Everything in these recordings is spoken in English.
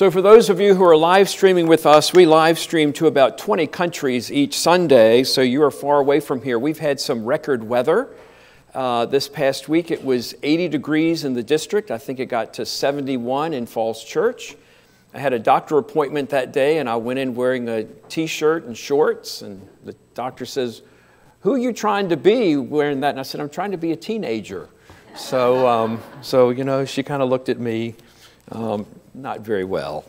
So, for those of you who are live streaming with us, we live stream to about 20 countries each Sunday, so you are far away from here. We've had some record weather. Uh, this past week it was 80 degrees in the district. I think it got to 71 in Falls Church. I had a doctor appointment that day and I went in wearing a t shirt and shorts. And the doctor says, Who are you trying to be wearing that? And I said, I'm trying to be a teenager. So, um, so you know, she kind of looked at me um, not very well.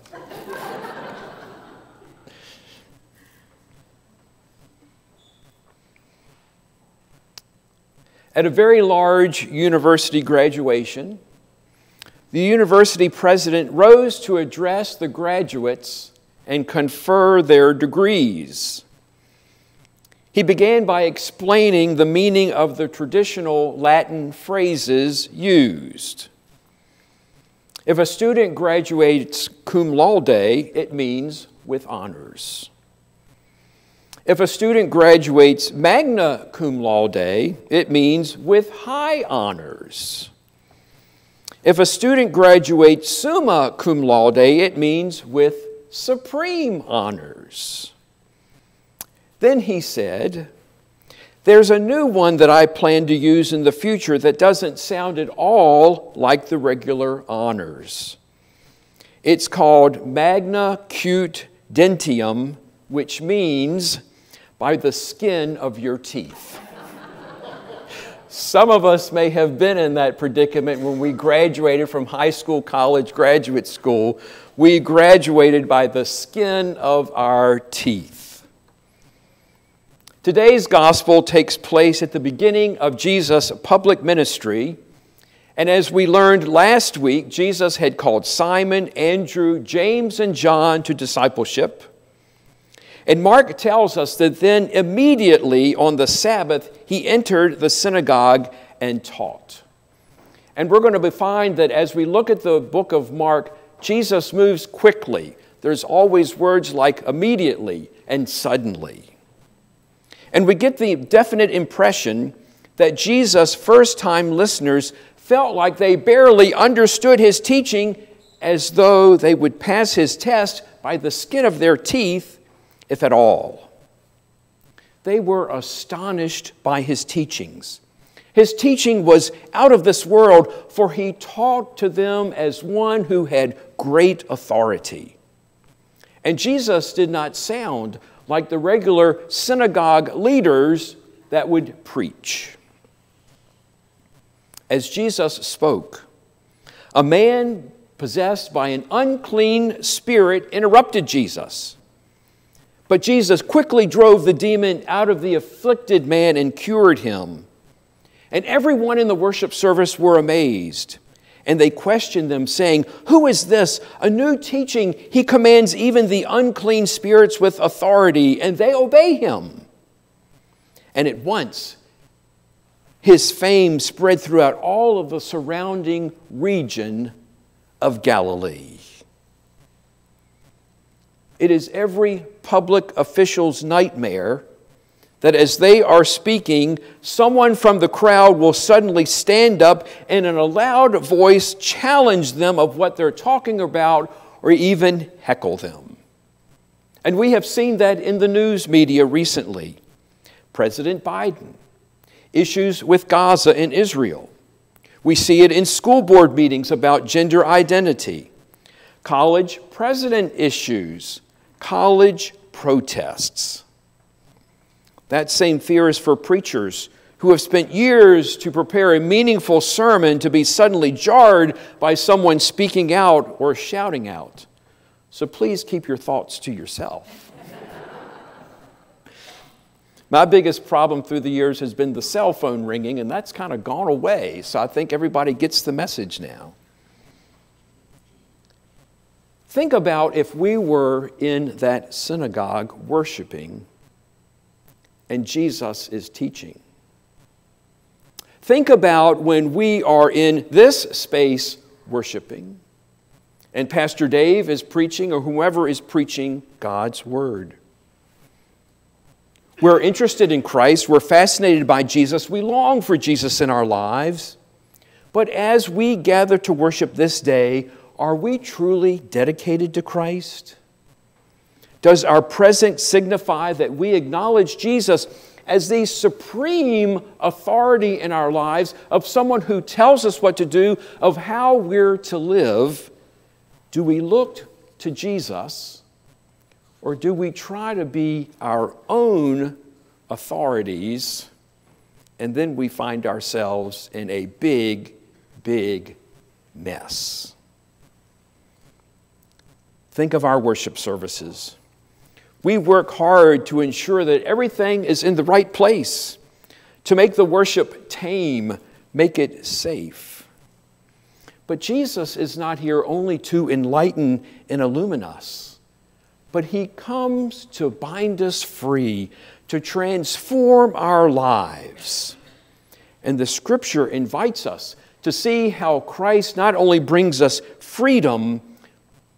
At a very large university graduation, the university president rose to address the graduates and confer their degrees. He began by explaining the meaning of the traditional Latin phrases used. If a student graduates cum laude, it means with honors. If a student graduates magna cum laude, it means with high honors. If a student graduates summa cum laude, it means with supreme honors. Then he said, There's a new one that I plan to use in the future that doesn't sound at all like the regular honors. It's called Magna Cute Dentium, which means by the skin of your teeth. Some of us may have been in that predicament when we graduated from high school, college, graduate school. We graduated by the skin of our teeth. Today's gospel takes place at the beginning of Jesus' public ministry. And as we learned last week, Jesus had called Simon, Andrew, James, and John to discipleship. And Mark tells us that then immediately on the Sabbath, he entered the synagogue and taught. And we're going to find that as we look at the book of Mark, Jesus moves quickly. There's always words like immediately and suddenly. And we get the definite impression that Jesus' first time listeners felt like they barely understood his teaching as though they would pass his test by the skin of their teeth if at all. They were astonished by his teachings. His teaching was out of this world, for he taught to them as one who had great authority. And Jesus did not sound like the regular synagogue leaders that would preach. As Jesus spoke, a man possessed by an unclean spirit interrupted Jesus. But Jesus quickly drove the demon out of the afflicted man and cured him. And everyone in the worship service were amazed. And they questioned them, saying, Who is this? A new teaching. He commands even the unclean spirits with authority, and they obey him. And at once, his fame spread throughout all of the surrounding region of Galilee. It is every public official's nightmare that as they are speaking, someone from the crowd will suddenly stand up and in a loud voice challenge them of what they're talking about or even heckle them. And we have seen that in the news media recently. President Biden, issues with Gaza and Israel. We see it in school board meetings about gender identity, college president issues, college protests. That same fear is for preachers who have spent years to prepare a meaningful sermon to be suddenly jarred by someone speaking out or shouting out. So please keep your thoughts to yourself. My biggest problem through the years has been the cell phone ringing, and that's kind of gone away. So I think everybody gets the message now. Think about if we were in that synagogue worshiping and Jesus is teaching. Think about when we are in this space worshiping and Pastor Dave is preaching or whoever is preaching God's Word. We're interested in Christ, we're fascinated by Jesus, we long for Jesus in our lives. But as we gather to worship this day, are we truly dedicated to Christ? Does our present signify that we acknowledge Jesus as the supreme authority in our lives, of someone who tells us what to do, of how we're to live? Do we look to Jesus or do we try to be our own authorities and then we find ourselves in a big, big mess? Think of our worship services. We work hard to ensure that everything is in the right place, to make the worship tame, make it safe. But Jesus is not here only to enlighten and illumine us, but He comes to bind us free, to transform our lives. And the scripture invites us to see how Christ not only brings us freedom,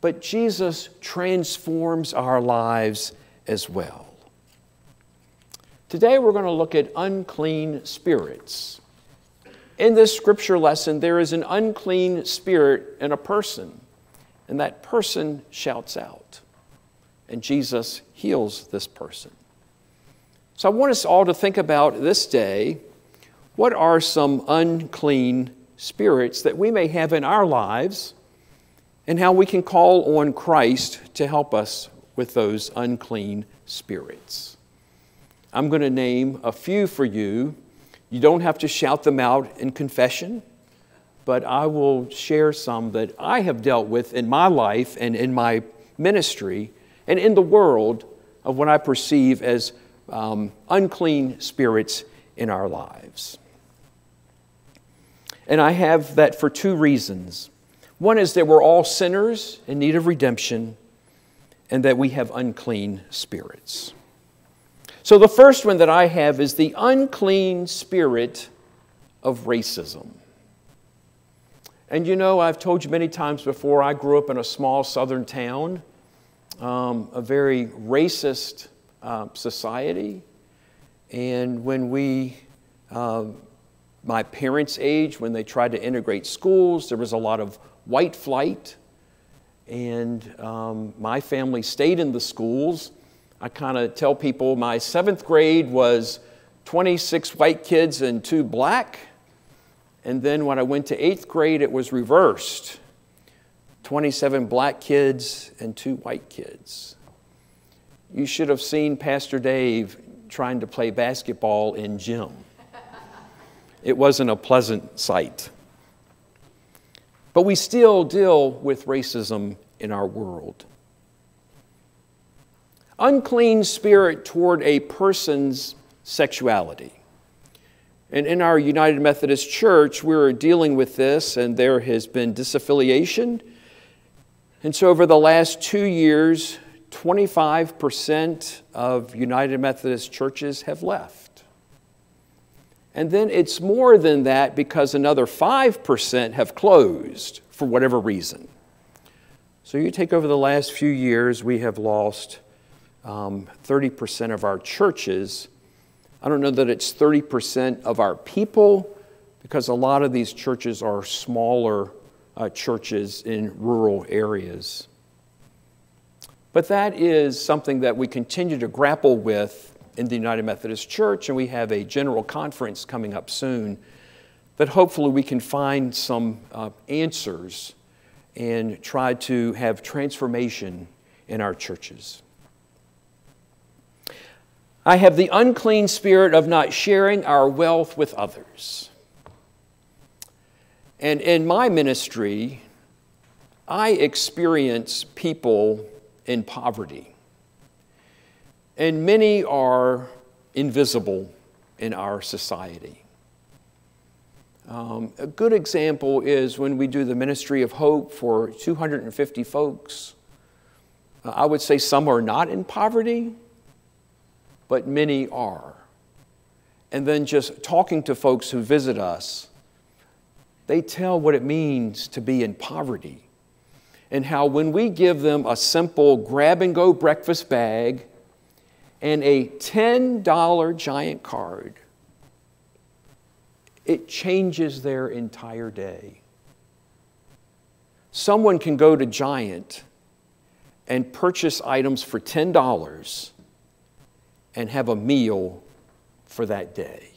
but Jesus transforms our lives as well. Today we're going to look at unclean spirits. In this scripture lesson, there is an unclean spirit in a person, and that person shouts out, and Jesus heals this person. So I want us all to think about this day what are some unclean spirits that we may have in our lives and how we can call on Christ to help us with those unclean spirits. I'm going to name a few for you. You don't have to shout them out in confession, but I will share some that I have dealt with in my life and in my ministry and in the world of what I perceive as um, unclean spirits in our lives. And I have that for two reasons. One is that we're all sinners in need of redemption, and that we have unclean spirits. So, the first one that I have is the unclean spirit of racism. And you know, I've told you many times before, I grew up in a small southern town, um, a very racist uh, society. And when we, uh, my parents' age, when they tried to integrate schools, there was a lot of white flight, and um, my family stayed in the schools. I kind of tell people my seventh grade was 26 white kids and two black. And then when I went to eighth grade, it was reversed 27 black kids and two white kids. You should have seen Pastor Dave trying to play basketball in gym. It wasn't a pleasant sight. But we still deal with racism in our world. Unclean spirit toward a person's sexuality. And in our United Methodist Church, we're dealing with this, and there has been disaffiliation. And so, over the last two years, 25% of United Methodist churches have left. And then it's more than that because another 5% have closed for whatever reason. So you take over the last few years, we have lost um, 30% of our churches. I don't know that it's 30% of our people because a lot of these churches are smaller uh, churches in rural areas. But that is something that we continue to grapple with in the United Methodist Church, and we have a general conference coming up soon that hopefully we can find some uh, answers and try to have transformation in our churches. I have the unclean spirit of not sharing our wealth with others. And in my ministry, I experience people in poverty and many are invisible in our society. Um, a good example is when we do the ministry of hope for 250 folks. Uh, I would say some are not in poverty, but many are. And then just talking to folks who visit us, they tell what it means to be in poverty and how when we give them a simple grab and go breakfast bag and a $10 giant card, it changes their entire day. someone can go to Giant and purchase items for $10 and have a meal for that day.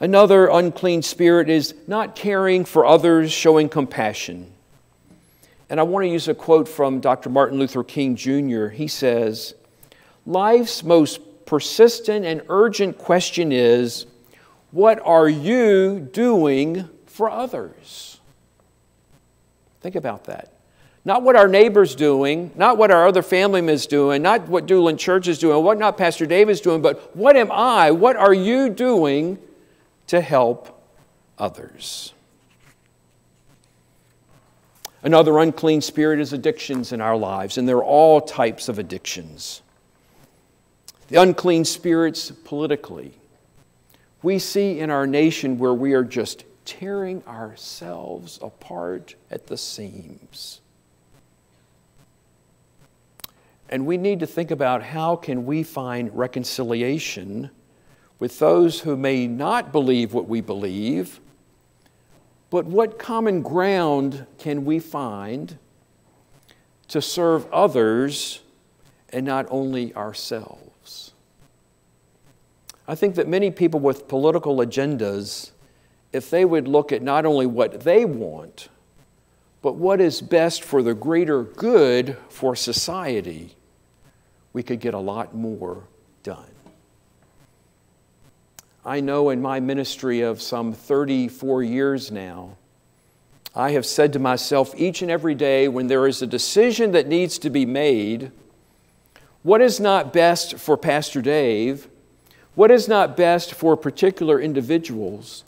Another unclean spirit is not caring for others, showing compassion. And I want to use a quote from Dr. Martin Luther King Jr. He says, Life's most persistent and urgent question is, What are you doing for others? Think about that. Not what our neighbor's doing, not what our other family is doing, not what Dulin Church is doing, what not Pastor David's doing, but what am I? What are you doing to help others? Another unclean spirit is addictions in our lives, and there are all types of addictions. The unclean spirits politically. We see in our nation where we are just tearing ourselves apart at the seams. And we need to think about how can we find reconciliation with those who may not believe what we believe, but what common ground can we find to serve others and not only ourselves? I think that many people with political agendas, if they would look at not only what they want, but what is best for the greater good for society, we could get a lot more done. I know in my ministry of some 34 years now, I have said to myself each and every day when there is a decision that needs to be made, what is not best for Pastor Dave, what is not best for particular individuals,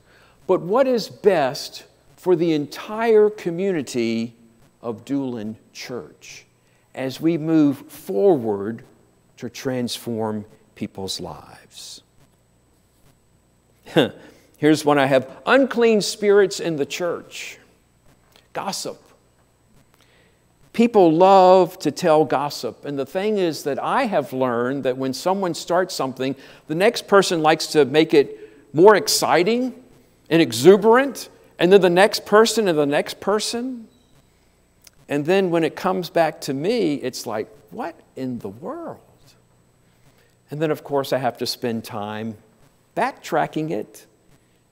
but what is best for the entire community of Dulin Church as we move forward to transform people's lives. Here's one I have unclean spirits in the church, gossip. People love to tell gossip. And the thing is that I have learned that when someone starts something, the next person likes to make it more exciting and exuberant, and then the next person and the next person. And then when it comes back to me, it's like, what in the world? And then, of course, I have to spend time backtracking it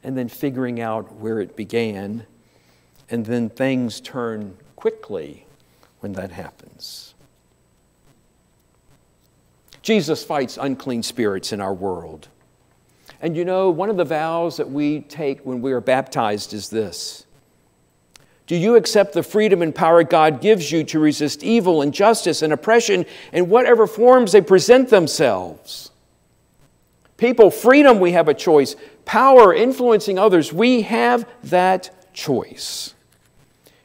and then figuring out where it began. And then things turn quickly when that happens. Jesus fights unclean spirits in our world. And you know, one of the vows that we take when we are baptized is this do you accept the freedom and power God gives you to resist evil, injustice, and oppression in whatever forms they present themselves? People, freedom, we have a choice. Power, influencing others, we have that choice.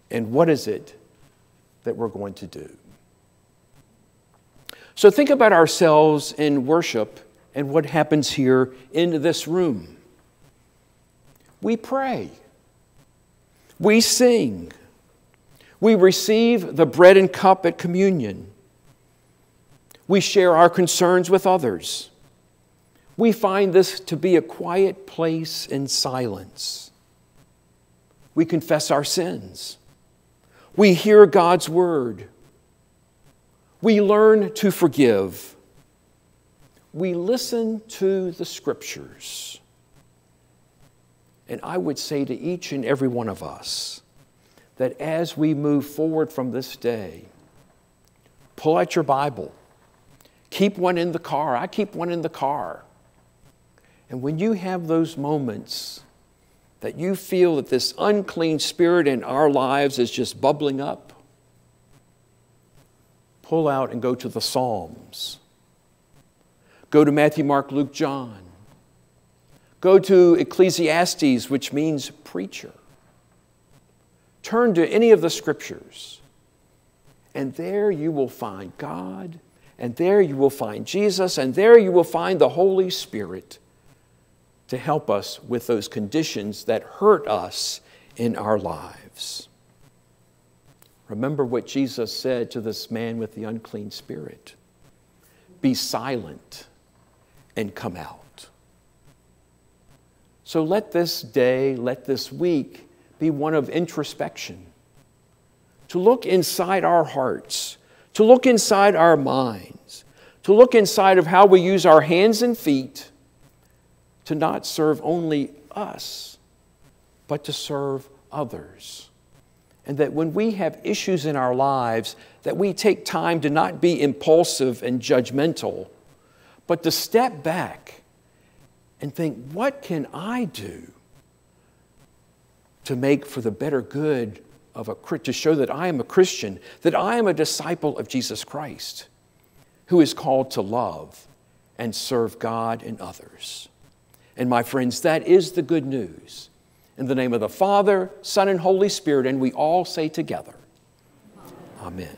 And what is it that we're going to do? So think about ourselves in worship and what happens here in this room. We pray. We sing. We receive the bread and cup at communion. We share our concerns with others. We find this to be a quiet place in silence. We confess our sins. We hear God's word. We learn to forgive. We listen to the scriptures. And I would say to each and every one of us that as we move forward from this day, pull out your Bible, keep one in the car. I keep one in the car. And when you have those moments that you feel that this unclean spirit in our lives is just bubbling up, pull out and go to the Psalms. Go to Matthew, Mark, Luke, John. Go to Ecclesiastes, which means preacher. Turn to any of the scriptures, and there you will find God, and there you will find Jesus, and there you will find the Holy Spirit to help us with those conditions that hurt us in our lives. Remember what Jesus said to this man with the unclean spirit be silent and come out. So let this day, let this week be one of introspection. To look inside our hearts, to look inside our minds, to look inside of how we use our hands and feet to not serve only us, but to serve others. And that when we have issues in our lives, that we take time to not be impulsive and judgmental, but to step back and think, what can I do to make for the better good of a to show that I am a Christian, that I am a disciple of Jesus Christ, who is called to love and serve God and others. And my friends, that is the good news. In the name of the Father, Son, and Holy Spirit, and we all say together, Amen.